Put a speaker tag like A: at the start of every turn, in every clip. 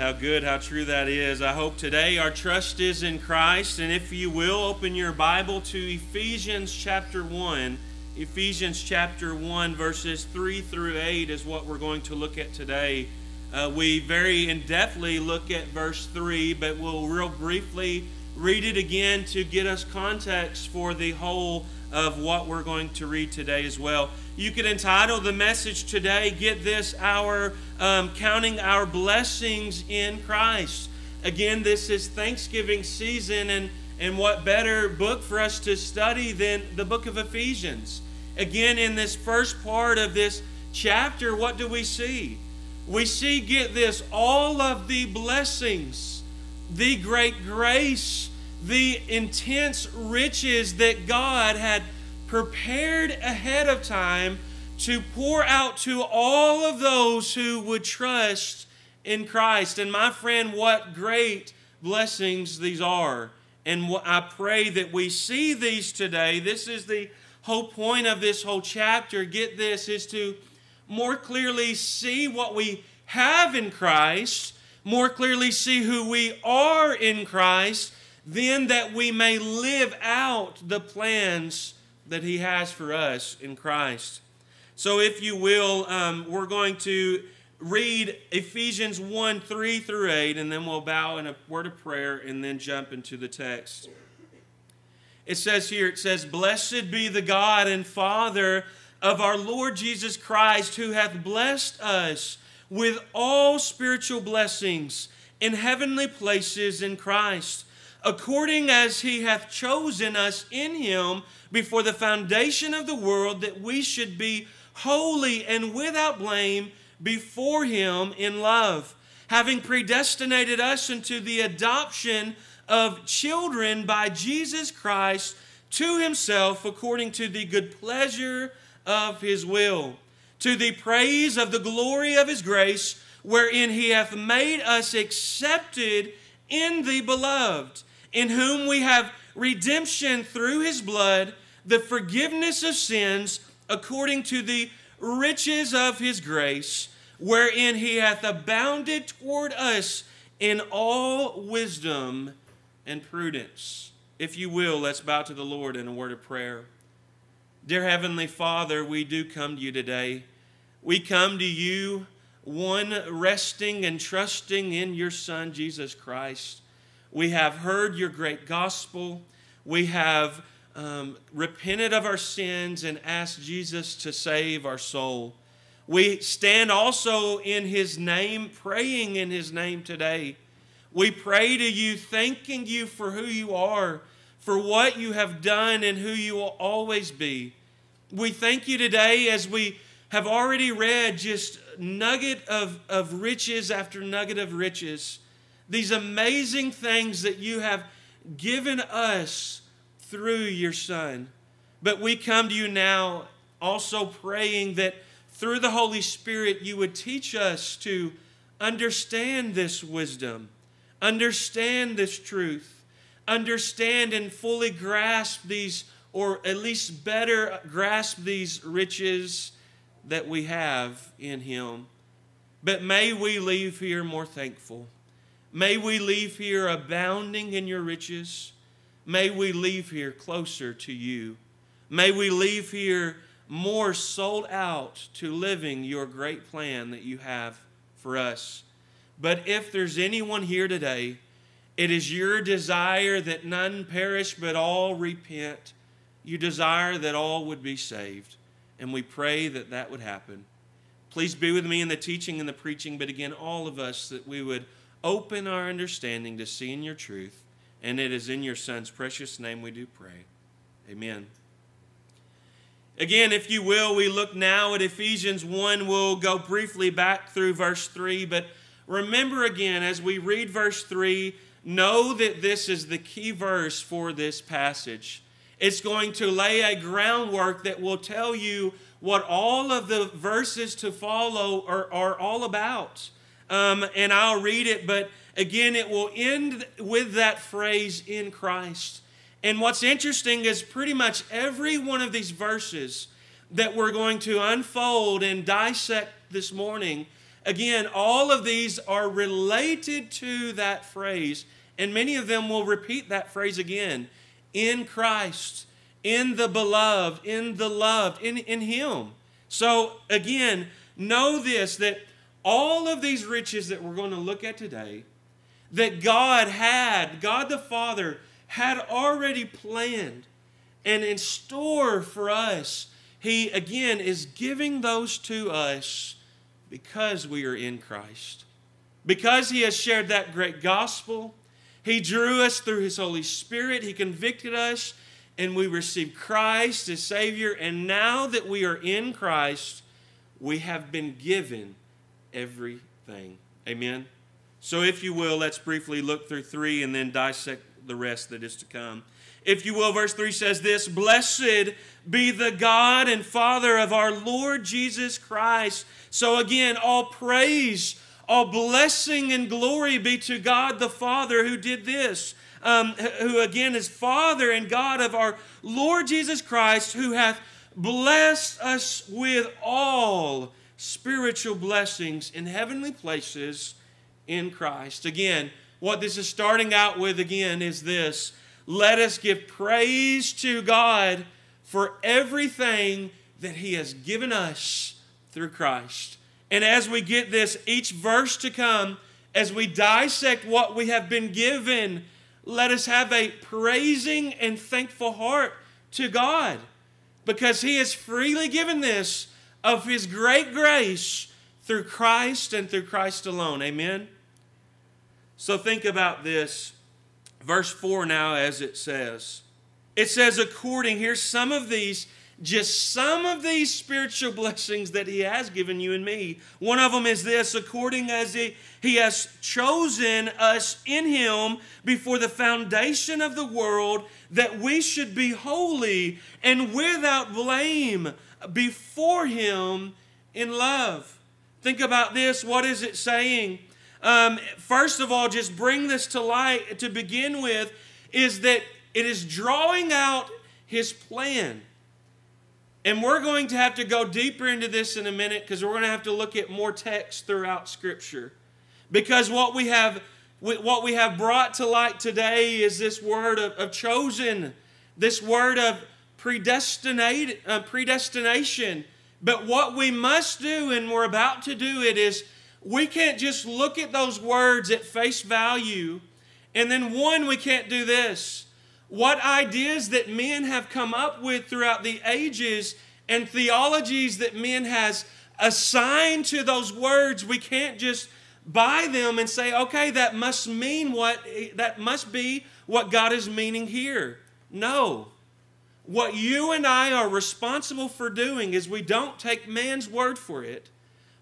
A: how good, how true that is. I hope today our trust is in Christ. And if you will, open your Bible to Ephesians chapter 1. Ephesians chapter 1, verses 3 through 8 is what we're going to look at today. Uh, we very in depthly look at verse 3, but we'll real briefly read it again to get us context for the whole of what we're going to read today as well. You could entitle the message today, Get This, Our um, Counting Our Blessings in Christ. Again, this is Thanksgiving season, and, and what better book for us to study than the book of Ephesians? Again, in this first part of this chapter, what do we see? We see, get this, all of the blessings, the great grace, the intense riches that God had prepared ahead of time to pour out to all of those who would trust in Christ. And my friend, what great blessings these are. And I pray that we see these today. This is the whole point of this whole chapter. Get this, is to more clearly see what we have in Christ, more clearly see who we are in Christ, then that we may live out the plans that He has for us in Christ. So, if you will, um, we're going to read Ephesians 1 3 through 8, and then we'll bow in a word of prayer and then jump into the text. It says here, it says, Blessed be the God and Father of our Lord Jesus Christ, who hath blessed us with all spiritual blessings in heavenly places in Christ according as he hath chosen us in him before the foundation of the world, that we should be holy and without blame before him in love, having predestinated us into the adoption of children by Jesus Christ to himself according to the good pleasure of his will, to the praise of the glory of his grace, wherein he hath made us accepted in the beloved in whom we have redemption through his blood, the forgiveness of sins according to the riches of his grace, wherein he hath abounded toward us in all wisdom and prudence. If you will, let's bow to the Lord in a word of prayer. Dear Heavenly Father, we do come to you today. We come to you, one resting and trusting in your Son, Jesus Christ. We have heard your great gospel. We have um, repented of our sins and asked Jesus to save our soul. We stand also in his name, praying in his name today. We pray to you, thanking you for who you are, for what you have done, and who you will always be. We thank you today as we have already read just nugget of, of riches after nugget of riches these amazing things that you have given us through your Son. But we come to you now also praying that through the Holy Spirit you would teach us to understand this wisdom, understand this truth, understand and fully grasp these, or at least better grasp these riches that we have in Him. But may we leave here more thankful. May we leave here abounding in your riches. May we leave here closer to you. May we leave here more sold out to living your great plan that you have for us. But if there's anyone here today, it is your desire that none perish but all repent. You desire that all would be saved. And we pray that that would happen. Please be with me in the teaching and the preaching, but again, all of us, that we would Open our understanding to see in your truth. And it is in your Son's precious name we do pray. Amen. Again, if you will, we look now at Ephesians 1. We'll go briefly back through verse 3. But remember again, as we read verse 3, know that this is the key verse for this passage. It's going to lay a groundwork that will tell you what all of the verses to follow are, are all about um, and I'll read it, but again, it will end with that phrase in Christ. And what's interesting is pretty much every one of these verses that we're going to unfold and dissect this morning Again, all of these are related to that phrase, and many of them will repeat that phrase again in Christ, in the beloved, in the loved, in, in Him. So, again, know this that all of these riches that we're going to look at today, that God had, God the Father had already planned and in store for us. He, again, is giving those to us because we are in Christ. Because He has shared that great gospel, He drew us through His Holy Spirit, He convicted us, and we received Christ as Savior. And now that we are in Christ, we have been given everything. Amen. So, if you will, let's briefly look through three and then dissect the rest that is to come. If you will, verse 3 says this Blessed be the God and Father of our Lord Jesus Christ. So, again, all praise, all blessing and glory be to God the Father who did this. Um, who again is Father and God of our Lord Jesus Christ, who hath blessed us with all spiritual blessings in heavenly places in Christ. Again, what this is starting out with again is this let us give praise to God for everything that He has given us through Christ. And as we get this, each verse to come, as we dissect what we have been given, let us have a praising and thankful heart to God because He has freely given this of His great grace through Christ and through Christ alone. Amen? So think about this. Verse 4 now, as it says. It says, according, here's some of these, just some of these spiritual blessings that He has given you and me. One of them is this according as He, he has chosen us in Him before the foundation of the world, that we should be holy and without blame before Him in love. Think about this. What is it saying? Um, first of all, just bring this to light to begin with is that it is drawing out His plan. And we're going to have to go deeper into this in a minute because we're going to have to look at more text throughout Scripture. Because what we have, what we have brought to light today is this word of, of chosen, this word of predestinate, uh, predestination. But what we must do, and we're about to do it, is we can't just look at those words at face value. And then, one, we can't do this. What ideas that men have come up with throughout the ages and theologies that men has assigned to those words, we can't just buy them and say, okay, that must mean what that must be what God is meaning here. No. What you and I are responsible for doing is we don't take man's word for it.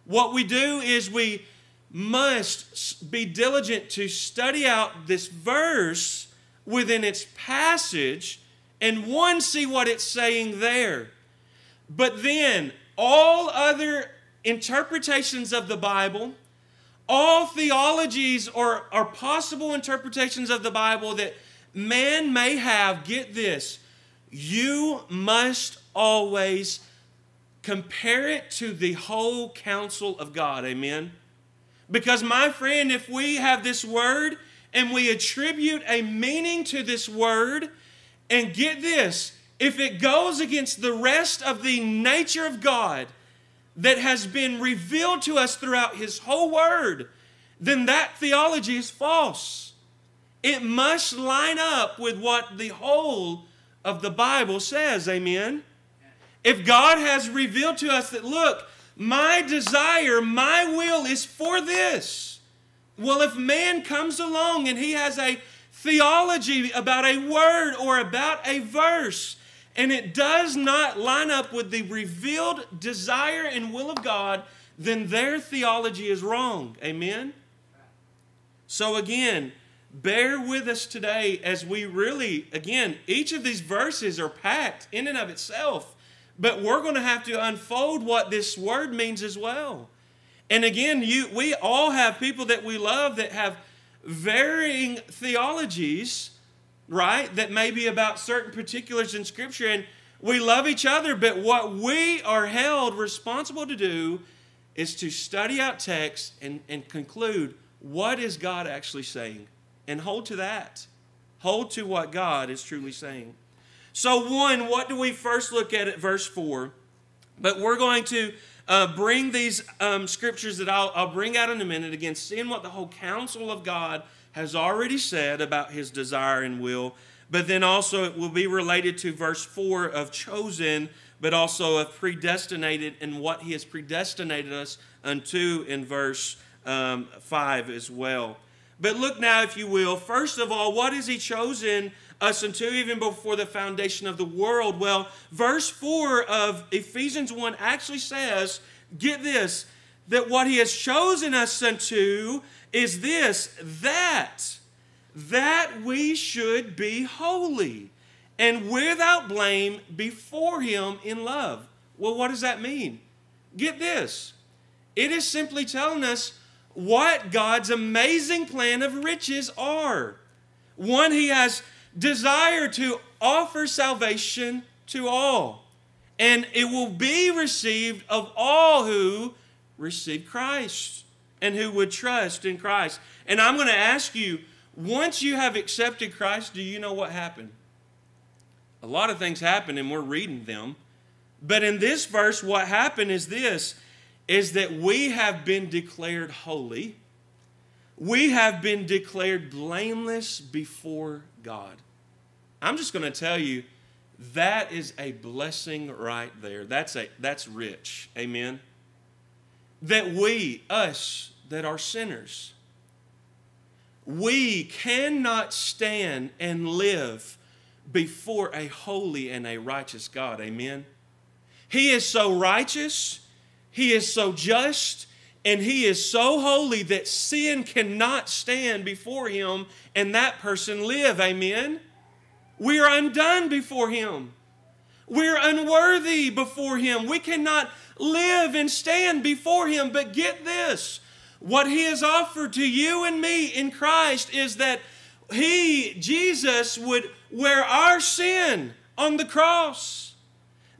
A: What we do is we must be diligent to study out this verse within its passage and one, see what it's saying there. But then, all other interpretations of the Bible, all theologies or, or possible interpretations of the Bible that man may have, get this, you must always compare it to the whole counsel of God. Amen? Because, my friend, if we have this word and we attribute a meaning to this word, and get this, if it goes against the rest of the nature of God that has been revealed to us throughout His whole word, then that theology is false. It must line up with what the whole of the Bible says. Amen. If God has revealed to us that, look, my desire, my will is for this. Well, if man comes along and he has a theology about a word or about a verse, and it does not line up with the revealed desire and will of God, then their theology is wrong. Amen? So, again, bear with us today as we really, again, each of these verses are packed in and of itself, but we're going to have to unfold what this word means as well. And again, you, we all have people that we love that have varying theologies, right, that may be about certain particulars in Scripture, and we love each other, but what we are held responsible to do is to study out text and, and conclude what is God actually saying and hold to that. Hold to what God is truly saying. So, one, what do we first look at at verse 4? But we're going to uh, bring these um, scriptures that I'll, I'll bring out in a minute again, seeing what the whole counsel of God has already said about his desire and will. But then also it will be related to verse 4 of chosen, but also of predestinated and what he has predestinated us unto in verse um, 5 as well. But look now, if you will, first of all, what has he chosen us unto even before the foundation of the world? Well, verse 4 of Ephesians 1 actually says, get this, that what he has chosen us unto is this, that, that we should be holy and without blame before him in love. Well, what does that mean? Get this. It is simply telling us what God's amazing plan of riches are. One, He has desired to offer salvation to all, and it will be received of all who receive Christ and who would trust in Christ. And I'm going to ask you once you have accepted Christ, do you know what happened? A lot of things happen, and we're reading them. But in this verse, what happened is this is that we have been declared holy. We have been declared blameless before God. I'm just going to tell you that is a blessing right there. That's a that's rich. Amen. That we, us that are sinners, we cannot stand and live before a holy and a righteous God. Amen. He is so righteous he is so just and he is so holy that sin cannot stand before him and that person live. Amen? We are undone before him. We're unworthy before him. We cannot live and stand before him. But get this what he has offered to you and me in Christ is that he, Jesus, would wear our sin on the cross,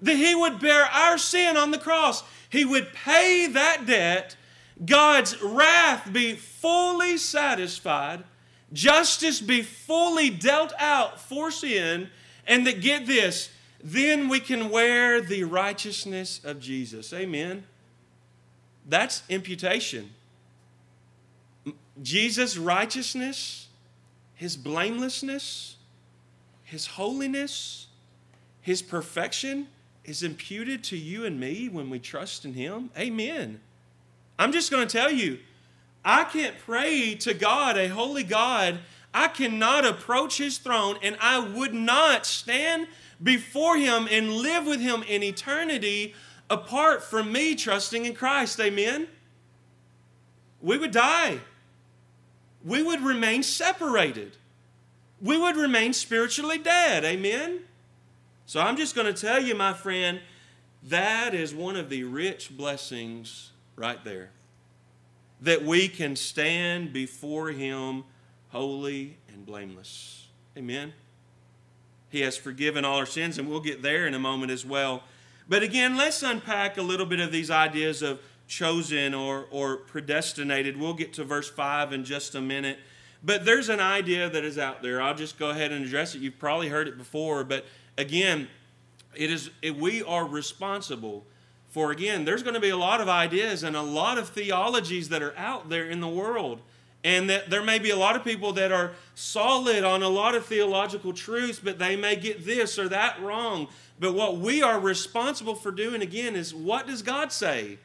A: that he would bear our sin on the cross. He would pay that debt, God's wrath be fully satisfied, justice be fully dealt out for sin, and that get this, then we can wear the righteousness of Jesus. Amen. That's imputation. Jesus' righteousness, his blamelessness, his holiness, his perfection is imputed to you and me when we trust in Him? Amen. I'm just going to tell you, I can't pray to God, a holy God. I cannot approach His throne and I would not stand before Him and live with Him in eternity apart from me trusting in Christ. Amen. We would die. We would remain separated. We would remain spiritually dead. Amen. So I'm just going to tell you, my friend, that is one of the rich blessings right there. That we can stand before Him holy and blameless. Amen. He has forgiven all our sins, and we'll get there in a moment as well. But again, let's unpack a little bit of these ideas of chosen or, or predestinated. We'll get to verse 5 in just a minute. But there's an idea that is out there. I'll just go ahead and address it. You've probably heard it before, but again, it is it, we are responsible for again. There's going to be a lot of ideas and a lot of theologies that are out there in the world, and that there may be a lot of people that are solid on a lot of theological truths, but they may get this or that wrong. But what we are responsible for doing again is what does God say?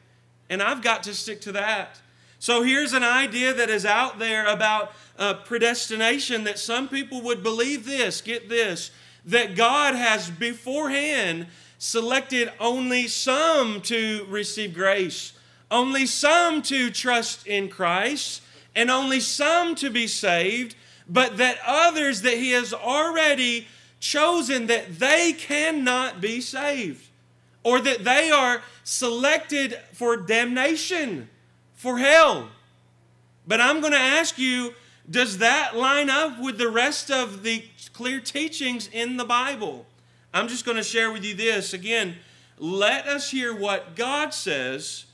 A: And I've got to stick to that. So here's an idea that is out there about uh, predestination that some people would believe this. Get this that God has beforehand selected only some to receive grace, only some to trust in Christ, and only some to be saved, but that others that He has already chosen that they cannot be saved, or that they are selected for damnation, for hell. But I'm going to ask you does that line up with the rest of the clear teachings in the Bible? I'm just going to share with you this. Again, let us hear what God says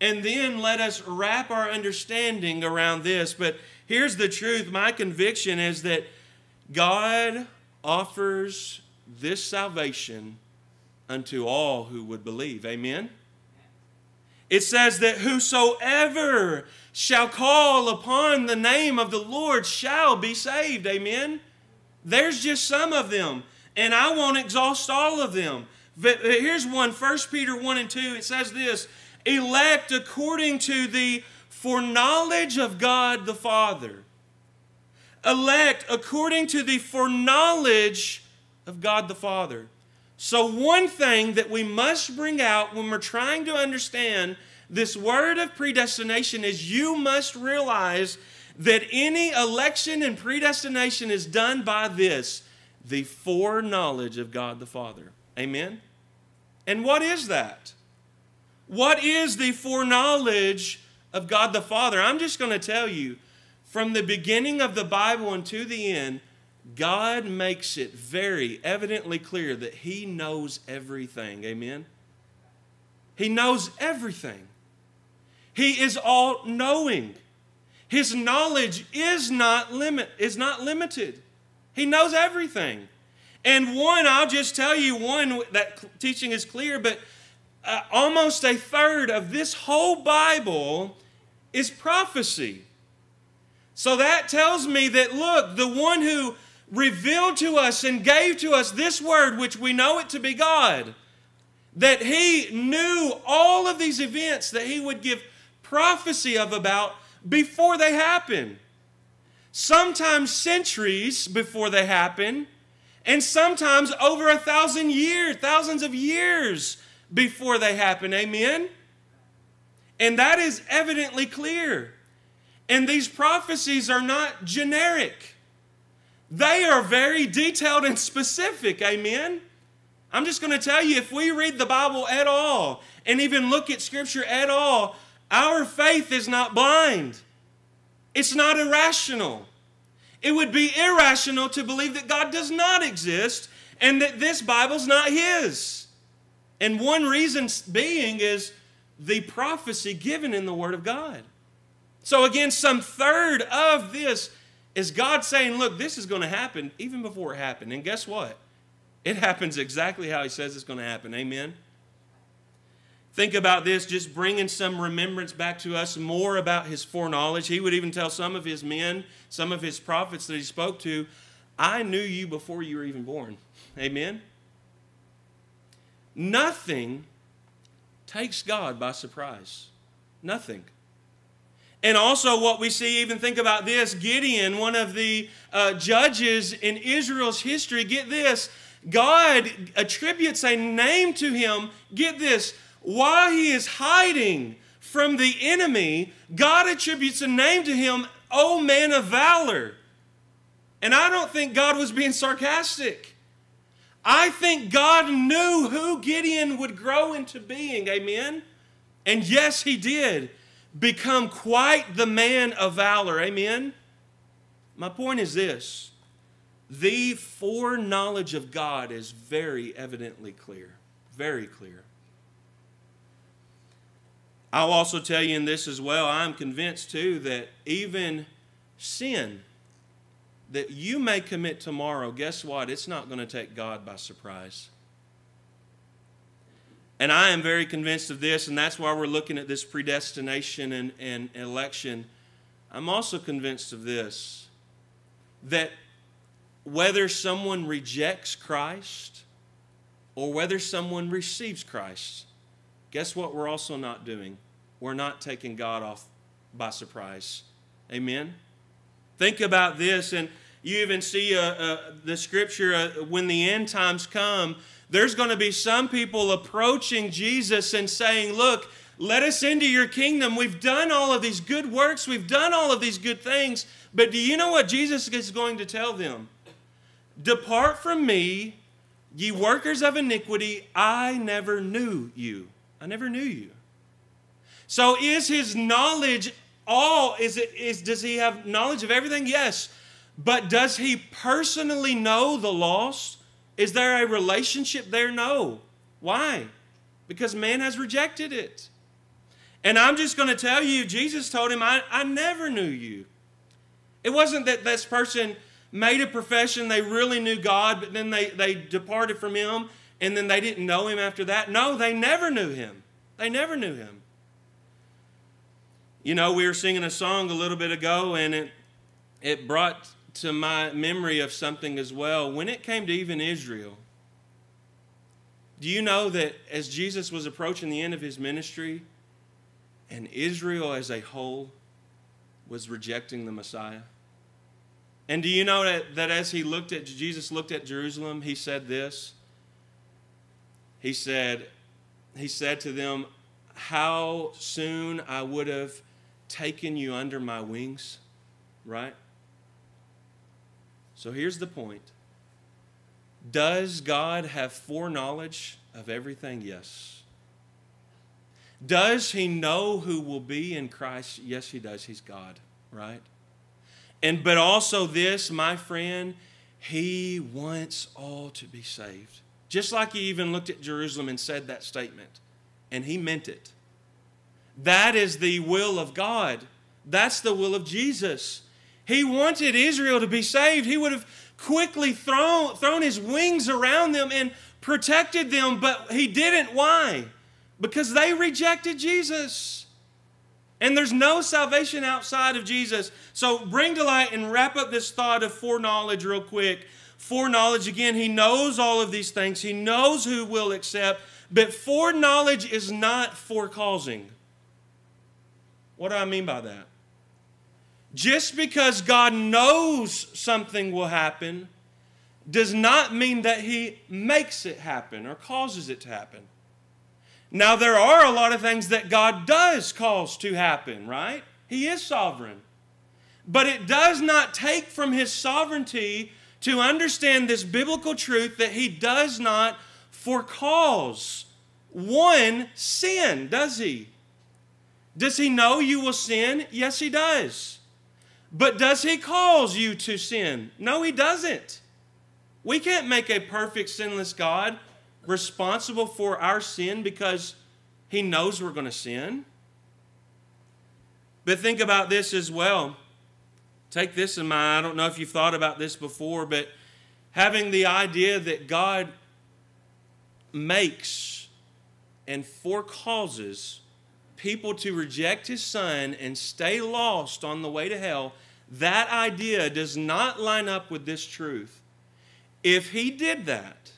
A: And then let us wrap our understanding around this. But here's the truth my conviction is that God offers this salvation unto all who would believe. Amen? It says that whosoever shall call upon the name of the Lord shall be saved. Amen? There's just some of them, and I won't exhaust all of them. But here's one 1 Peter 1 and 2. It says this elect according to the foreknowledge of God the Father. Elect according to the foreknowledge of God the Father. So, one thing that we must bring out when we're trying to understand this word of predestination is you must realize that any election and predestination is done by this the foreknowledge of God the Father. Amen? And what is that? What is the foreknowledge of God the Father? I'm just going to tell you from the beginning of the Bible until the end, God makes it very evidently clear that He knows everything. Amen? He knows everything. He is all knowing. His knowledge is not limit is not limited. He knows everything. And one, I'll just tell you one that teaching is clear, but uh, almost a third of this whole Bible is prophecy. So that tells me that look, the one who revealed to us and gave to us this word, which we know it to be God, that he knew all of these events that he would give prophecy of about before they happen. Sometimes centuries before they happen, and sometimes over a thousand years, thousands of years before they happen. Amen? And that is evidently clear. And these prophecies are not generic. They are very detailed and specific. Amen? I'm just going to tell you if we read the Bible at all and even look at Scripture at all, our faith is not blind. It's not irrational. It would be irrational to believe that God does not exist and that this Bible's not His. And one reason being is the prophecy given in the Word of God. So, again, some third of this is God saying, Look, this is going to happen even before it happened. And guess what? It happens exactly how He says it's going to happen. Amen. Think about this, just bringing some remembrance back to us more about his foreknowledge. He would even tell some of his men, some of his prophets that he spoke to, I knew you before you were even born. Amen? Nothing takes God by surprise. Nothing. And also, what we see, even think about this Gideon, one of the uh, judges in Israel's history, get this. God attributes a name to him, get this, while he is hiding from the enemy, God attributes a name to him, O man of valor. And I don't think God was being sarcastic. I think God knew who Gideon would grow into being. Amen? And yes, he did become quite the man of valor. Amen? My point is this the foreknowledge of God is very evidently clear. Very clear. I'll also tell you in this as well, I'm convinced too that even sin that you may commit tomorrow, guess what? It's not going to take God by surprise. And I am very convinced of this, and that's why we're looking at this predestination and, and election. I'm also convinced of this that whether someone rejects Christ or whether someone receives Christ, guess what we're also not doing? We're not taking God off by surprise. Amen? Think about this, and you even see uh, uh, the scripture uh, when the end times come, there's going to be some people approaching Jesus and saying, Look, let us into your kingdom. We've done all of these good works, we've done all of these good things. But do you know what Jesus is going to tell them? Depart from me, ye workers of iniquity, I never knew you. I never knew you. So is his knowledge all is it is does he have knowledge of everything? Yes. But does he personally know the lost? Is there a relationship there? No. Why? Because man has rejected it. And I'm just going to tell you, Jesus told him, I, I never knew you. It wasn't that this person made a profession, they really knew God, but then they, they departed from him and then they didn't know him after that. No, they never knew him. They never knew him. You know, we were singing a song a little bit ago and it, it brought to my memory of something as well. When it came to even Israel, do you know that as Jesus was approaching the end of his ministry, and Israel as a whole was rejecting the Messiah? And do you know that, that as he looked at Jesus looked at Jerusalem, he said this? He said, he said to them, How soon I would have taken you under my wings, right? So here's the point. Does God have foreknowledge of everything? Yes. Does he know who will be in Christ? Yes, he does. He's God, right? And but also this, my friend, he wants all to be saved. Just like he even looked at Jerusalem and said that statement, and he meant it. That is the will of God. That's the will of Jesus. He wanted Israel to be saved. He would have quickly thrown, thrown his wings around them and protected them, but he didn't. Why? Because they rejected Jesus. And there's no salvation outside of Jesus. So bring to light and wrap up this thought of foreknowledge real quick. Foreknowledge, again, he knows all of these things. He knows who will accept. But foreknowledge is not forecausing. What do I mean by that? Just because God knows something will happen does not mean that He makes it happen or causes it to happen. Now, there are a lot of things that God does cause to happen, right? He is sovereign. But it does not take from his sovereignty to understand this biblical truth that he does not forecause one sin, does he? Does he know you will sin? Yes, he does. But does he cause you to sin? No, he doesn't. We can't make a perfect, sinless God responsible for our sin because he knows we're going to sin. But think about this as well. Take this in mind. I don't know if you've thought about this before, but having the idea that God makes and forecauses people to reject his son and stay lost on the way to hell, that idea does not line up with this truth. If he did that,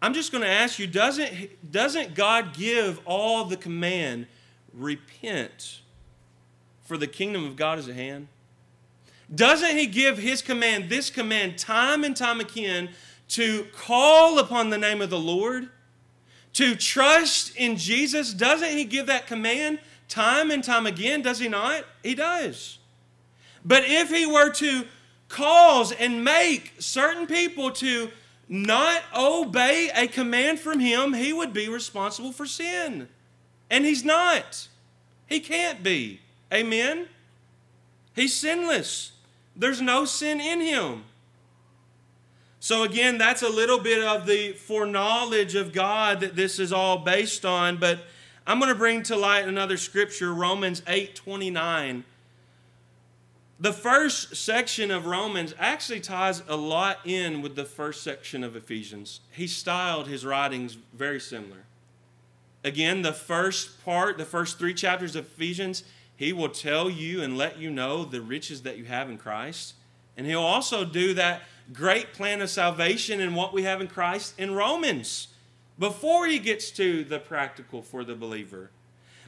A: I'm just going to ask you doesn't, doesn't God give all the command, repent, for the kingdom of God is at hand? Doesn't He give His command, this command, time and time again, to call upon the name of the Lord, to trust in Jesus? Doesn't He give that command time and time again? Does He not? He does. But if He were to cause and make certain people to not obey a command from him, he would be responsible for sin. And he's not. He can't be. Amen? He's sinless. There's no sin in him. So, again, that's a little bit of the foreknowledge of God that this is all based on. But I'm going to bring to light another scripture, Romans 8 29. The first section of Romans actually ties a lot in with the first section of Ephesians. He styled his writings very similar. Again, the first part, the first three chapters of Ephesians, he will tell you and let you know the riches that you have in Christ. And he'll also do that great plan of salvation and what we have in Christ in Romans before he gets to the practical for the believer.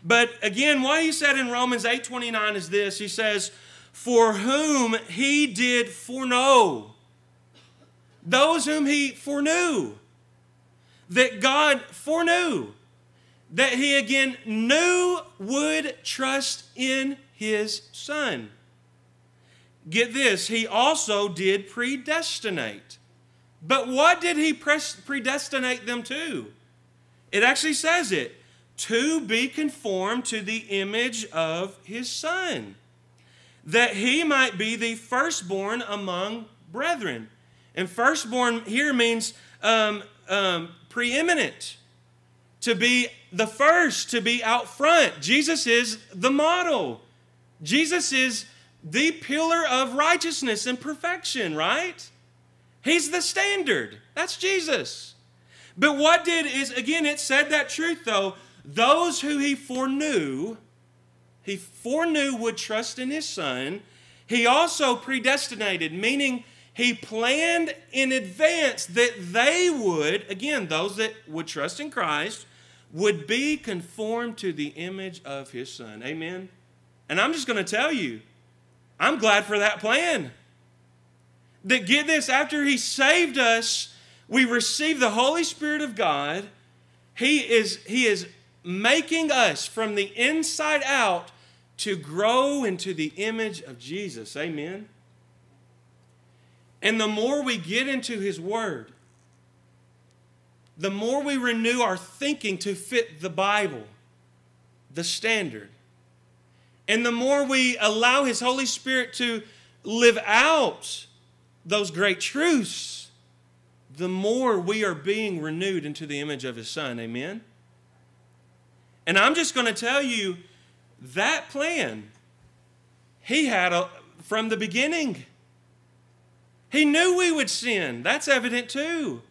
A: But again, what he said in Romans 8:29 is this. He says, for whom he did foreknow. Those whom he foreknew. That God foreknew. That he again knew would trust in his Son. Get this, he also did predestinate. But what did he predestinate them to? It actually says it to be conformed to the image of his Son that he might be the firstborn among brethren. And firstborn here means um, um, preeminent. to be the first, to be out front. Jesus is the model. Jesus is the pillar of righteousness and perfection, right? He's the standard. That's Jesus. But what did is, again, it said that truth though. Those who he foreknew, he foreknew would trust in his son. He also predestinated, meaning he planned in advance that they would, again, those that would trust in Christ, would be conformed to the image of his son. Amen. And I'm just going to tell you, I'm glad for that plan. That get this, after he saved us, we receive the Holy Spirit of God. He is, he is making us from the inside out to grow into the image of Jesus. Amen. And the more we get into His Word, the more we renew our thinking to fit the Bible, the standard, and the more we allow His Holy Spirit to live out those great truths, the more we are being renewed into the image of His Son. Amen? And I'm just going to tell you that plan He had a, from the beginning. He knew we would sin. That's evident too.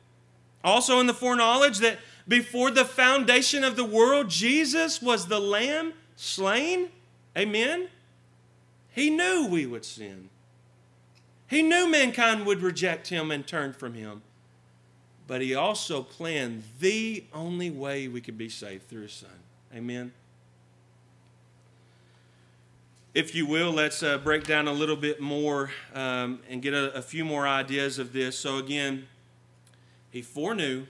A: Also, in the foreknowledge that before the foundation of the world, Jesus was the Lamb slain. Amen? He knew we would sin. He knew mankind would reject him and turn from him. But he also planned the only way we could be saved through his son. Amen? If you will, let's uh, break down a little bit more um, and get a, a few more ideas of this. So, again, he foreknew,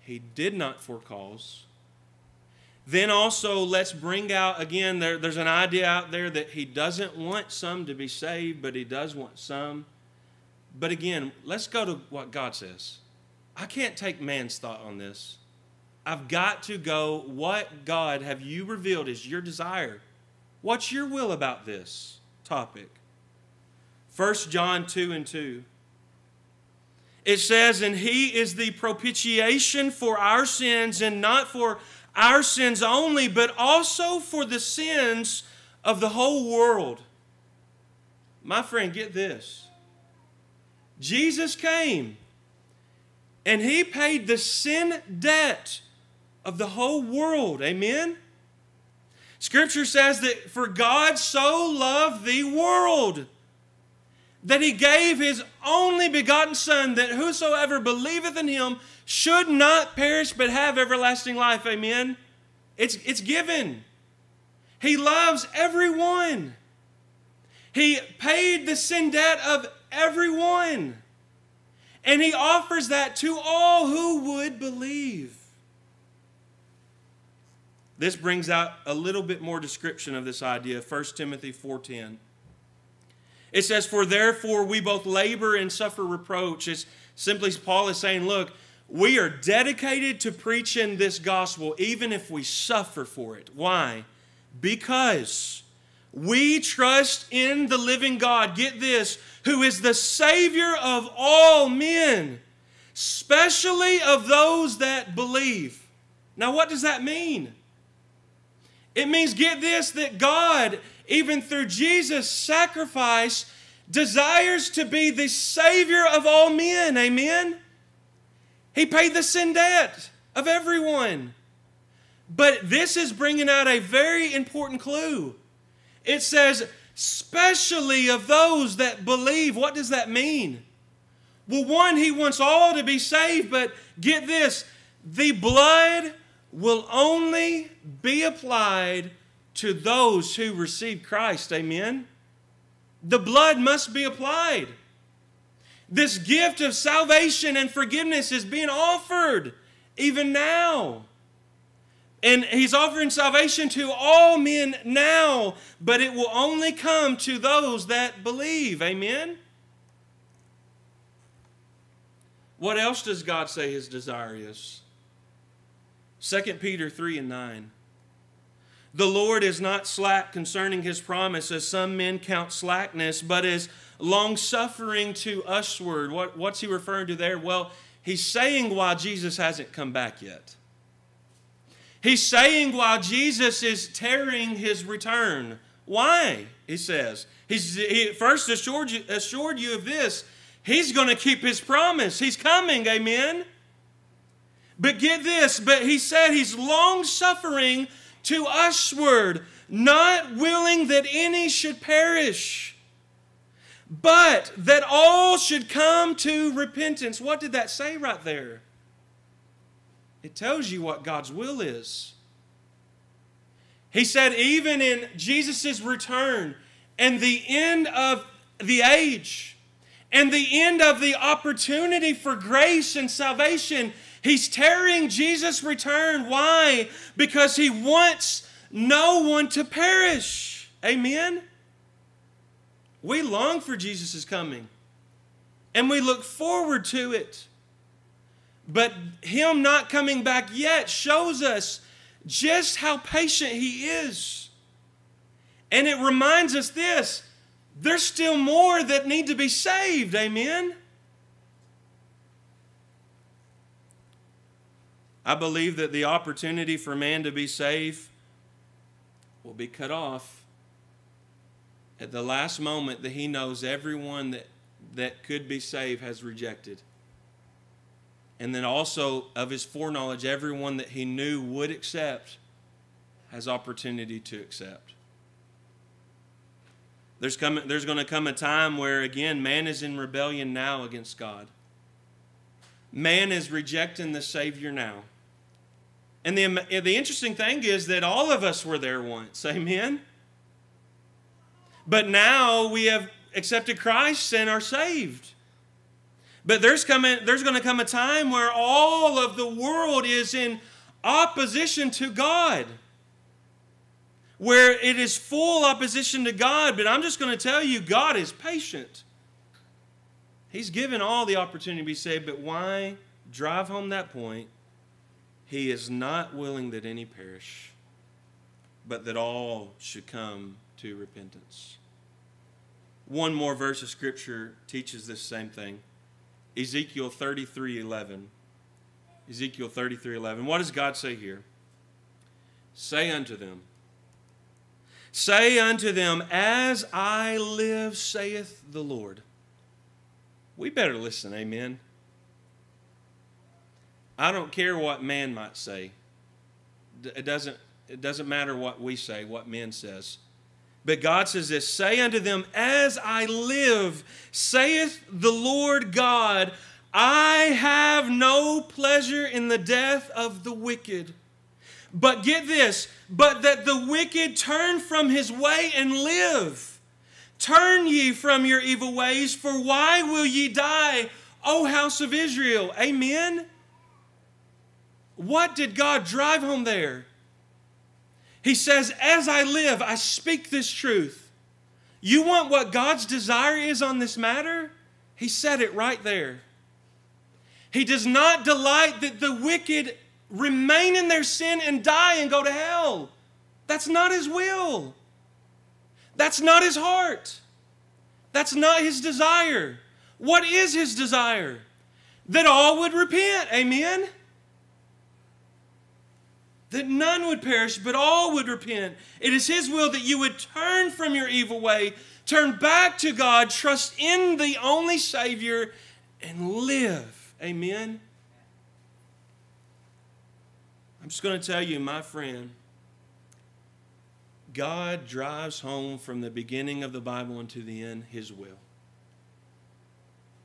A: he did not forecause. Then also, let's bring out again, there, there's an idea out there that he doesn't want some to be saved, but he does want some. But again, let's go to what God says. I can't take man's thought on this. I've got to go, what God have you revealed is your desire? What's your will about this topic? 1 John 2 and 2. It says, And he is the propitiation for our sins, and not for our sins only, but also for the sins of the whole world. My friend, get this. Jesus came and he paid the sin debt of the whole world. Amen? Scripture says that for God so loved the world that he gave his only begotten Son, that whosoever believeth in him should not perish but have everlasting life. Amen. It's, it's given. He loves everyone. He paid the sin debt of everyone. And he offers that to all who would believe. This brings out a little bit more description of this idea, 1 Timothy 4:10. It says, For therefore we both labor and suffer reproach. It's simply Paul is saying, Look, we are dedicated to preaching this gospel, even if we suffer for it. Why? Because we trust in the living God. Get this, who is the Savior of all men, especially of those that believe. Now, what does that mean? It means, get this, that God, even through Jesus' sacrifice, desires to be the Savior of all men. Amen? He paid the sin debt of everyone. But this is bringing out a very important clue. It says, especially of those that believe. What does that mean? Well, one, he wants all to be saved, but get this the blood will only be applied to those who receive Christ. Amen? The blood must be applied. This gift of salvation and forgiveness is being offered even now. And he's offering salvation to all men now, but it will only come to those that believe. Amen? What else does God say his desire is? 2 Peter 3 and 9. The Lord is not slack concerning his promise, as some men count slackness, but is long suffering to usward. What, what's he referring to there? Well, he's saying why Jesus hasn't come back yet. He's saying why Jesus is tearing his return. Why? He says. He's he first assured you, assured you of this. He's going to keep his promise. He's coming, amen. But get this, but he said he's long suffering to usward, not willing that any should perish, but that all should come to repentance. What did that say right there? It tells you what God's will is. He said, even in Jesus' return and the end of the age and the end of the opportunity for grace and salvation, he's tearing Jesus' return. Why? Because he wants no one to perish. Amen? We long for Jesus' coming and we look forward to it. But him not coming back yet shows us just how patient he is. And it reminds us this there's still more that need to be saved. Amen. I believe that the opportunity for man to be saved will be cut off at the last moment that he knows everyone that, that could be saved has rejected and then also of his foreknowledge, everyone that he knew would accept has opportunity to accept. There's, coming, there's going to come a time where, again, man is in rebellion now against God. Man is rejecting the Savior now. And the, the interesting thing is that all of us were there once. Amen? But now we have accepted Christ and are saved. But there's coming there's going to come a time where all of the world is in opposition to God. Where it is full opposition to God, but I'm just going to tell you God is patient. He's given all the opportunity to be saved, but why drive home that point? He is not willing that any perish, but that all should come to repentance. One more verse of Scripture teaches this same thing. Ezekiel 33 11. Ezekiel 33 11. What does God say here? Say unto them, Say unto them, As I live, saith the Lord. We better listen, amen. I don't care what man might say. It doesn't, it doesn't matter what we say, what men says. But God says this Say unto them, As I live, saith the Lord God, I have no pleasure in the death of the wicked. But get this, but that the wicked turn from his way and live. Turn ye from your evil ways, for why will ye die, O house of Israel? Amen. What did God drive home there? He says, As I live, I speak this truth. You want what God's desire is on this matter? He said it right there. He does not delight that the wicked remain in their sin and die and go to hell. That's not His will. That's not His heart. That's not His desire. What is His desire? That all would repent. Amen that none would perish, but all would repent. It is His will that you would turn from your evil way, turn back to God, trust in the only Savior, and live. Amen. I'm just going to tell you, my friend, God drives home from the beginning of the Bible unto the end His will.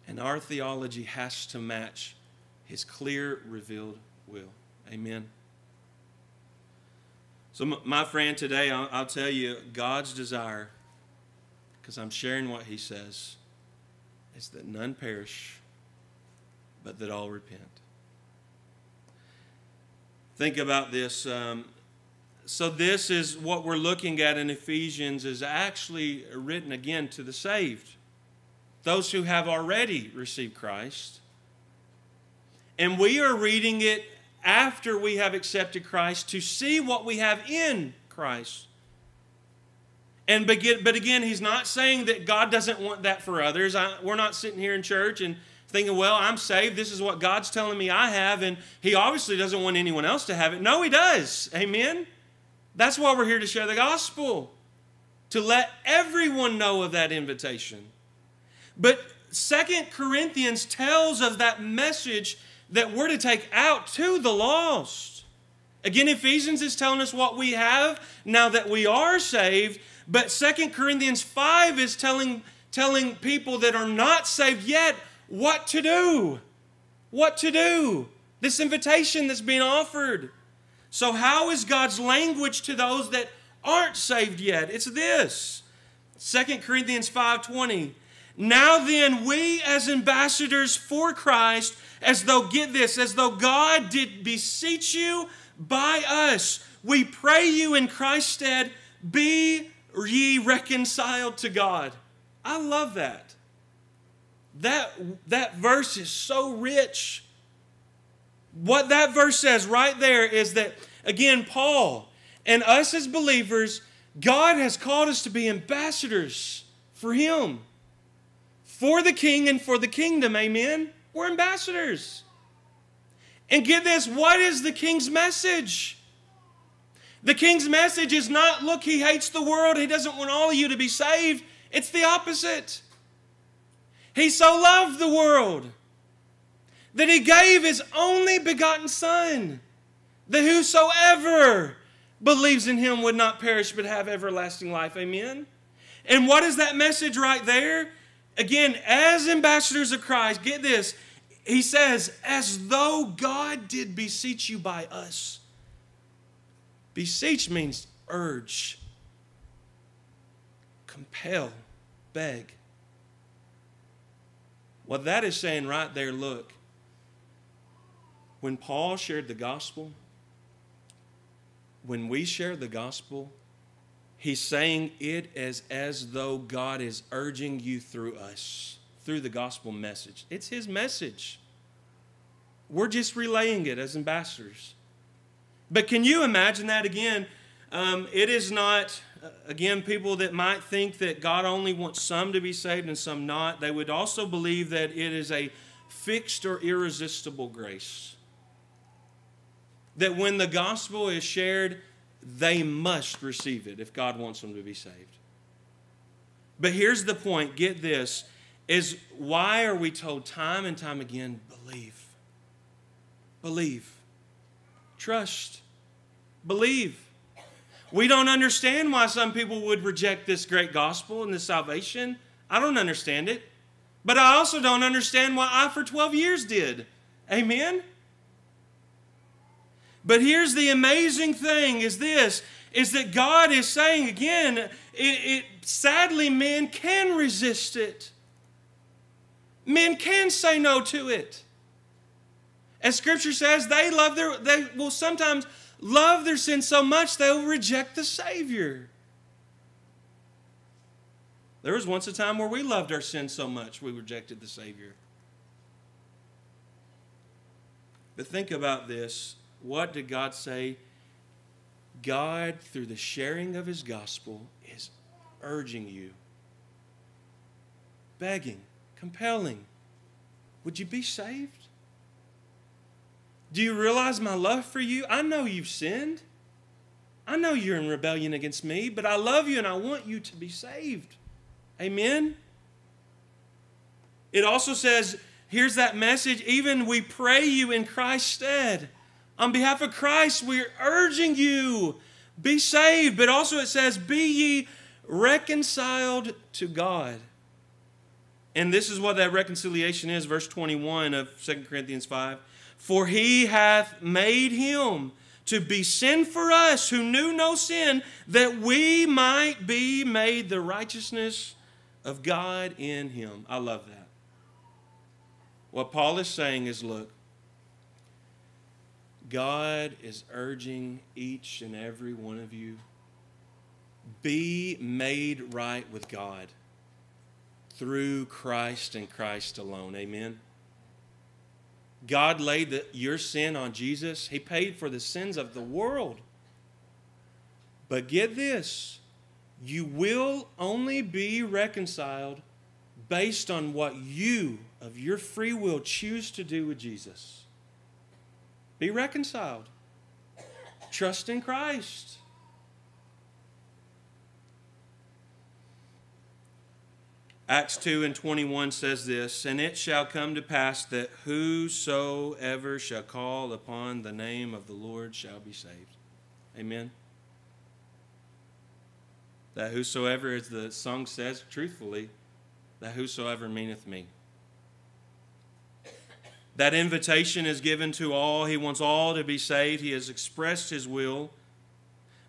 A: And our theology has to match His clear, revealed will. Amen. So, my friend, today I'll, I'll tell you God's desire, because I'm sharing what He says, is that none perish, but that all repent. Think about this. Um, so, this is what we're looking at in Ephesians, is actually written again to the saved, those who have already received Christ. And we are reading it after we have accepted Christ to see what we have in Christ. And begin, but again, he's not saying that God doesn't want that for others. I, we're not sitting here in church and thinking, well, I'm saved. This is what God's telling me I have, and He obviously doesn't want anyone else to have it. No, He does. Amen? That's why we're here to share the gospel, to let everyone know of that invitation. But Second Corinthians tells of that message that we're to take out to the lost. Again, Ephesians is telling us what we have now that we are saved, but Second Corinthians 5 is telling, telling people that are not saved yet what to do. What to do. This invitation that's being offered. So, how is God's language to those that aren't saved yet? It's this. 2 Corinthians 5:20. Now then, we as ambassadors for Christ, as though get this, as though God did beseech you by us, we pray you in Christ's stead, be ye reconciled to God. I love that. That, that verse is so rich. What that verse says right there is that, again, Paul and us as believers, God has called us to be ambassadors for Him, for the King and for the kingdom. Amen? We're ambassadors. And get this what is the King's message? The King's message is not, look, He hates the world, He doesn't want all of you to be saved. It's the opposite. He so loved the world that he gave his only begotten Son, that whosoever believes in him would not perish but have everlasting life. Amen? And what is that message right there? Again, as ambassadors of Christ, get this. He says, as though God did beseech you by us. Beseech means urge, compel, beg. What that is saying right there, look, when Paul shared the gospel, when we share the gospel, he's saying it as, as though God is urging you through us, through the gospel message. It's his message. We're just relaying it as ambassadors. But can you imagine that again? Um, it is not uh, again, people that might think that God only wants some to be saved and some not, they would also believe that it is a fixed or irresistible grace. That when the gospel is shared, they must receive it if God wants them to be saved. But here's the point get this is why are we told time and time again believe? Believe. Trust. Believe. We don't understand why some people would reject this great gospel and this salvation. I don't understand it. But I also don't understand why I, for 12 years, did. Amen? But here's the amazing thing is this is that God is saying again, it, it, sadly men can resist it. Men can say no to it. As scripture says, they love their they will sometimes love their sin so much they'll reject the Savior. There was once a time where we loved our sin so much we rejected the Savior. But think about this. What did God say? God, through the sharing of His gospel, is urging you, begging, compelling. Would you be saved? Do you realize my love for you? I know you've sinned. I know you're in rebellion against me, but I love you and I want you to be saved. Amen? It also says, here's that message even we pray you in Christ's stead. On behalf of Christ, we're urging you, be saved. But also it says, be ye reconciled to God. And this is what that reconciliation is, verse 21 of 2 Corinthians 5. For he hath made him to be sin for us who knew no sin, that we might be made the righteousness of God in him. I love that. What Paul is saying is look, God is urging each and every one of you be made right with God through Christ and Christ alone. Amen. God laid the, your sin on Jesus. He paid for the sins of the world. But get this you will only be reconciled based on what you, of your free will, choose to do with Jesus. Be reconciled. Trust in Christ. Acts 2 and 21 says this And it shall come to pass that whosoever shall call upon the name of the Lord shall be saved. Amen. That whosoever, as the song says truthfully, that whosoever meaneth me. That invitation is given to all. He wants all to be saved. He has expressed his will.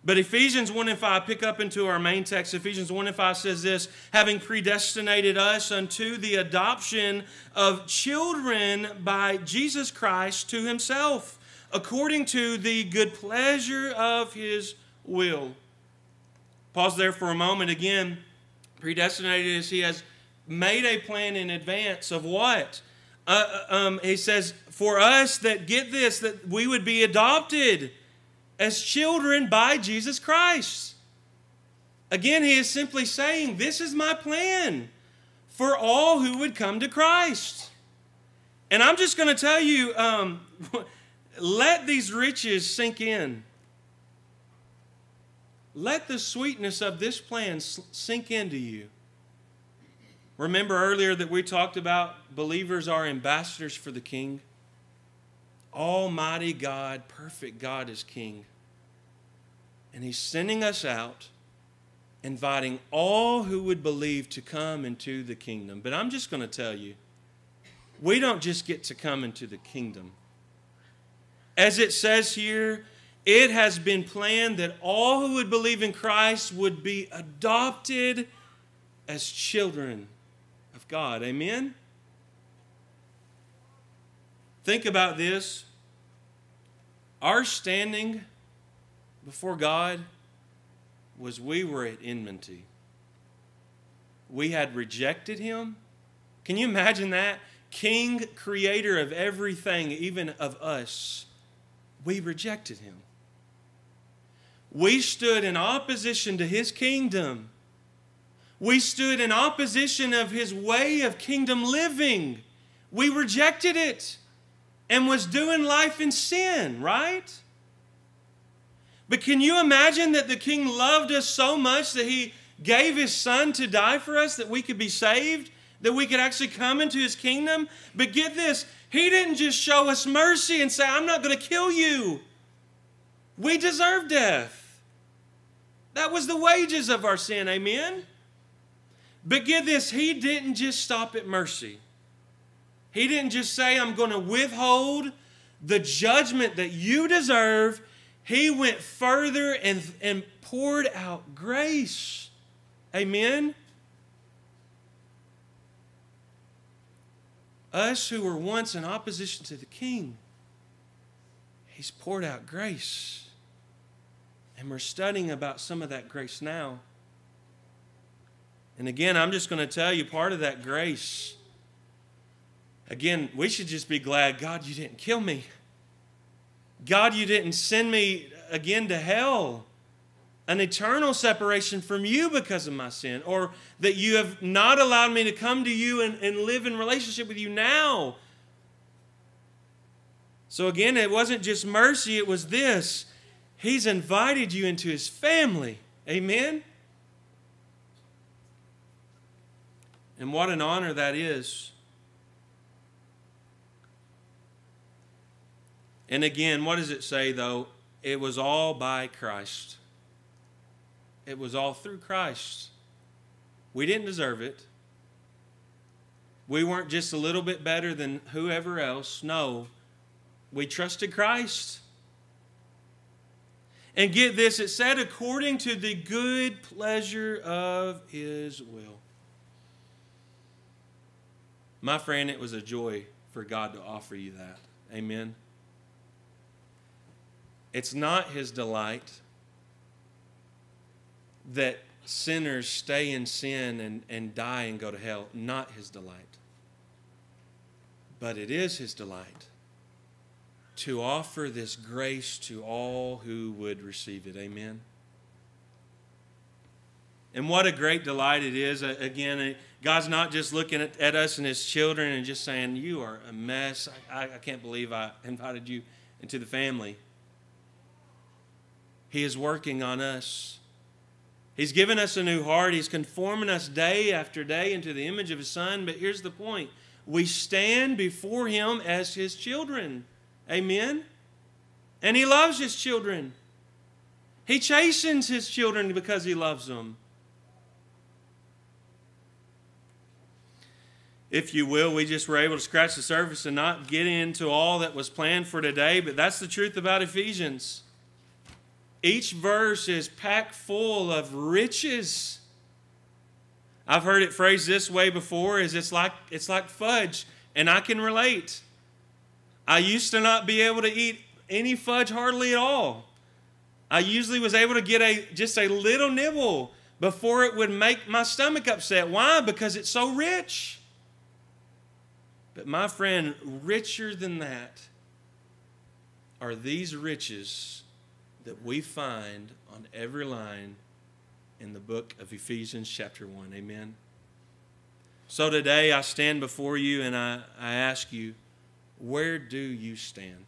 A: But Ephesians 1 and 5, pick up into our main text. Ephesians 1 and 5 says this having predestinated us unto the adoption of children by Jesus Christ to himself, according to the good pleasure of his will. Pause there for a moment. Again, predestinated is he has made a plan in advance of what? Uh, uh um, he says, for us that get this, that we would be adopted as children by Jesus Christ. Again, he is simply saying, This is my plan for all who would come to Christ. And I'm just going to tell you um, let these riches sink in. Let the sweetness of this plan sink into you. Remember earlier that we talked about believers are ambassadors for the King? Almighty God, perfect God is King. And He's sending us out, inviting all who would believe to come into the kingdom. But I'm just going to tell you, we don't just get to come into the kingdom. As it says here, it has been planned that all who would believe in Christ would be adopted as children God. Amen? Think about this. Our standing before God was we were at enmity. We had rejected Him. Can you imagine that? King, creator of everything, even of us, we rejected Him. We stood in opposition to His kingdom. We stood in opposition of His way of kingdom living. We rejected it and was doing life in sin, right? But can you imagine that the king loved us so much that he gave his son to die for us that we could be saved, that we could actually come into his kingdom? But get this, he didn't just show us mercy and say, I'm not going to kill you. We deserve death. That was the wages of our sin, amen? But get this, he didn't just stop at mercy. He didn't just say, I'm going to withhold the judgment that you deserve he went further and, and poured out grace. Amen? Us who were once in opposition to the king, he's poured out grace. And we're studying about some of that grace now. And again, I'm just going to tell you part of that grace. Again, we should just be glad, God, you didn't kill me. God, you didn't send me again to hell, an eternal separation from you because of my sin, or that you have not allowed me to come to you and, and live in relationship with you now. So again, it wasn't just mercy, it was this. He's invited you into his family. Amen? And what an honor that is. And again, what does it say though? It was all by Christ. It was all through Christ. We didn't deserve it. We weren't just a little bit better than whoever else. No, we trusted Christ. And get this, it said, according to the good pleasure of his will. My friend, it was a joy for God to offer you that. Amen. It's not his delight that sinners stay in sin and, and die and go to hell. Not his delight. But it is his delight to offer this grace to all who would receive it. Amen. And what a great delight it is. Again, God's not just looking at, at us and His children and just saying, You are a mess. I, I can't believe I invited you into the family. He is working on us. He's given us a new heart. He's conforming us day after day into the image of His Son. But here's the point we stand before Him as His children. Amen? And He loves His children. He chastens His children because He loves them. If you will, we just were able to scratch the surface and not get into all that was planned for today, but that's the truth about Ephesians. Each verse is packed full of riches. I've heard it phrased this way before is it's like it's like fudge and I can relate. I used to not be able to eat any fudge hardly at all. I usually was able to get a just a little nibble before it would make my stomach upset. Why? Because it's so rich. But my friend, richer than that are these riches that we find on every line in the book of Ephesians, chapter 1. Amen. So today I stand before you and I, I ask you, where do you stand?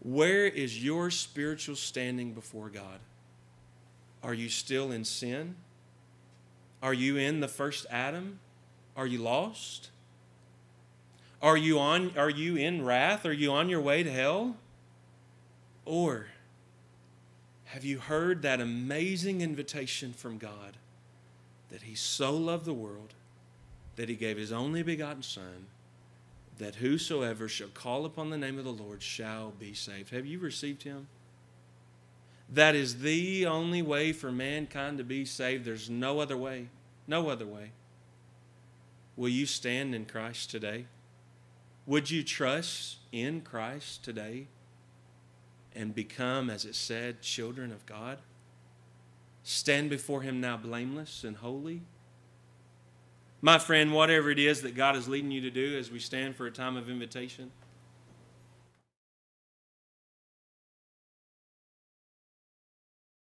A: Where is your spiritual standing before God? Are you still in sin? Are you in the first Adam? Are you lost? Are you on are you in wrath? Are you on your way to hell? Or have you heard that amazing invitation from God that he so loved the world that he gave his only begotten son that whosoever shall call upon the name of the Lord shall be saved. Have you received him? That is the only way for mankind to be saved. There's no other way. No other way. Will you stand in Christ today? Would you trust in Christ today and become, as it said, children of God? Stand before Him now blameless and holy? My friend, whatever it is that God is leading you to do as we stand for a time of invitation,